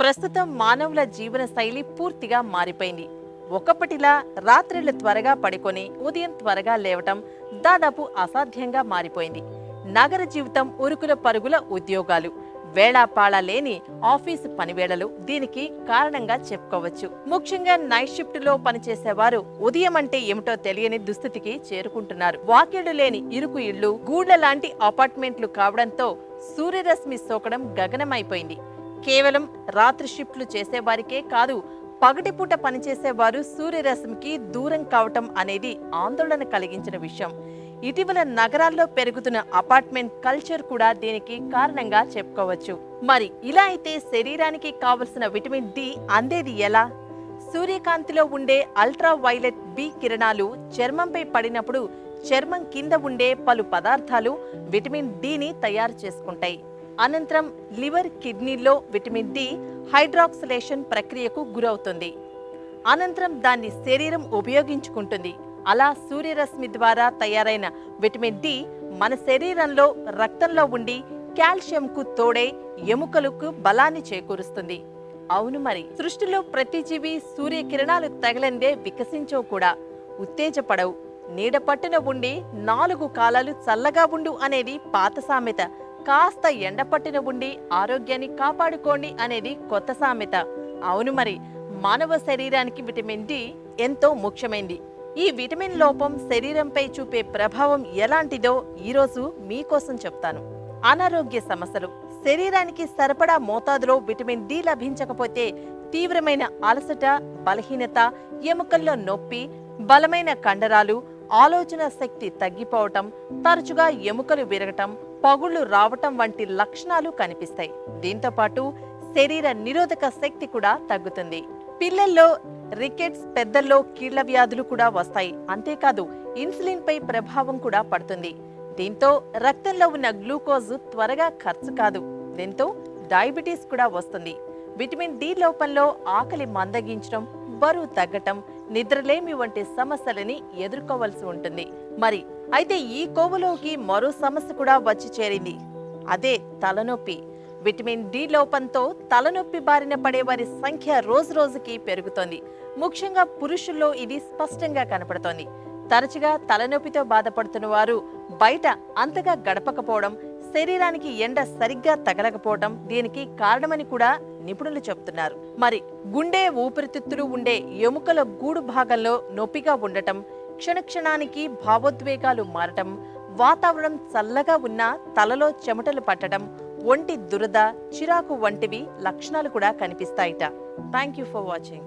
ప్రస్తుతం మానవుల జీవన శైలి పూర్తిగా మారిపోయింది. ఒకప్పటిలా రాత్రిళ్ళు త్వరగా పడుకొని ఉదయం త్వరగా లేవటం దాదాపు అసాధ్యంగా మారిపోయింది. నగర జీవితం ఉరుకుల పరుగుల ఉద్యోగాలు వేళాపాళ లేని ఆఫీసు పనివేళలు దీనికి కారణంగా చెప్పుకోవచ్చు. ముఖ్యంగా నైట్ షిఫ్ట్లో పనిచేసేవారు ఉదయం అంటే ఏమిటో తెలియని దుస్థితికి చేరుకుంటున్నారు. వాకిళ్ళు లేని ఇరుకు ఇళ్ళు గూళ్ళ లాంటి అపార్ట్మెంట్లు కావడంతో సూర్యరశ్మి సోకడం గగనమైపోయింది. కేవలం రాత్రి షిఫ్ట్లు చేసేవారికే కాదు పగటిపూట పనిచేసేవారు సూర్యరశ్మికి దూరం కావటం అనేది ఆందోళన కలిగించిన విషయం. ఇటీవల నగరాల్లో పెరుగుతున్న అపార్ట్మెంట్ కల్చర్ కూడా దీనికి కారణంగా చెప్పుకోవచ్చు. మరి ఇలా అయితే శరీరానికి కావలసిన విటమిన్ డి అందేది ఎలా? సూర్యకాంతిలో ఉండే అల్ట్రా వైలెట్ బి కిరణాలు చర్మంపై పడినప్పుడు చర్మం కింద ఉండే పలు పదార్థాలు విటమిన్ డిని తయారు చేసుకుంటాయి. అనంతరం లివర్ కిడ్నీలో విటమిన్ డి హైడ్రాక్సిలేషన్ ప్రక్రియకు గురవుతుంది. అనంతరం దాన్ని శరీరం ఉపయోగించుకుంటుంది. అలా సూర్యరశ్మి ద్వారా తయారైన విటమిన్ డి మన శరీరంలో రక్తంలో ఉండి కాల్షియంకు తోడే ఎముకలకు బలాన్ని చేకూరుస్తుంది. అవును మరి సృష్టిలో ప్రతి జీవి సూర్యకిరణాలు తగలందే వికసించవు కూడా. ఉత్తేజపడవు. నీడ పట్టున ఉండి నాలుగు కాలాలు చల్లగా ఉండు అనేది పాత సామెత. కాస్త ఎండపట్టిన ఉండి ఆరోగ్యాన్ని కాపాడుకోండి అనేది కొత్త సామెత. అవును మరి మానవ శరీరానికి విటమిన్ డి ఎంతో ముఖ్యమైంది. ఈ విటమిన్ లోపం శరీరంపై చూపే ప్రభావం ఎలాంటిదో ఈరోజు మీకోసం చెప్తాను. అనారోగ్య సమస్యలు. శరీరానికి సరిపడా మోతాదులో విటమిన్ డి లభించకపోతే తీవ్రమైన అలసట బలహీనత ఎముకల్లో నొప్పి బలమైన కండరాలు ఆలోచన శక్తి తగ్గిపోవటం తరచుగా ఎముకలు విరగటం పగుళ్ళు రావటం వంటి లక్షణాలు కనిపిస్తాయి. దీంతో పాటు శరీర నిరోధక శక్తి కూడా తగ్గుతుంది. పిల్లల్లో రికెట్స్ పెద్దల్లో కీళ్ళ వ్యాధులు కూడా వస్తాయి. అంతేకాదు ఇన్సులిన్ పై ప్రభావం కూడా పడుతుంది. దీంతో రక్తంలో ఉన్న గ్లూకోజ్ త్వరగా ఖర్చు కాదు. దీంతో డయాబెటీస్ కూడా వస్తుంది. విటమిన్ డి లోపంలో ఆకలి మందగించడం బరువు తగ్గటం నిద్రలేమి వంటి సమస్యలని ఎదుర్కోవలసి ఉంటుంది. మరి అయితే ఈ కోవలోకి మరో సమస్య కూడా వచ్చి చేరింది. అదే తలనొప్పి. విటమిన్ డి లోపంతో తలనొప్పి బారిన పడే వారి సంఖ్య రోజు రోజుకి పెరుగుతోంది. ముఖ్యంగా పురుషుల్లో ఇది స్పష్టంగా కనపడుతోంది. తరచుగా తలనొప్పితో బాధపడుతున్న వారు బయట అంతగా గడపకపోవడం శరీరానికి ఎండ సరిగ్గా తగలకపోవడం దీనికి కారణమని కూడా నిపుణులు చెబుతున్నారు. మరి గుండె ఊపిరితిత్తులు ఉండే ఎముకల గూడు భాగంలో నొప్పిగా ఉండటం క్షణ క్షణానికి భావోద్వేగాలు మారటం వాతావరణం చల్లగా ఉన్నా తలలో చెమటలు పట్టడం ఒంటి దురద చిరాకు వంటివి లక్షణాలు కూడా కనిపిస్తాయిట. Thank you for watching